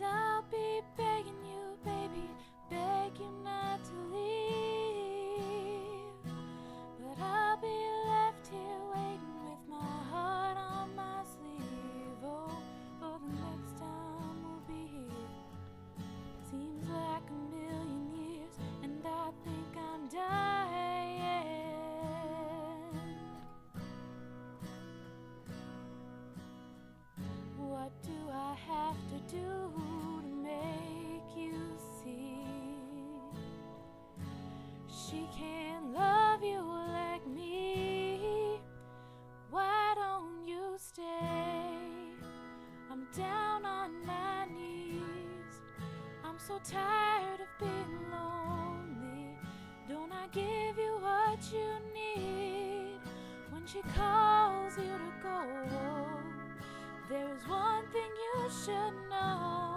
And She can't love you like me. Why don't you stay? I'm down on my knees. I'm so tired of being lonely. Don't I give you what you need when she calls you to go? There is one thing you should know.